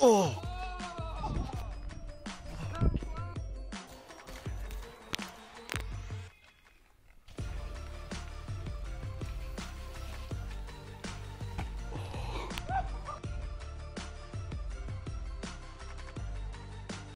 어.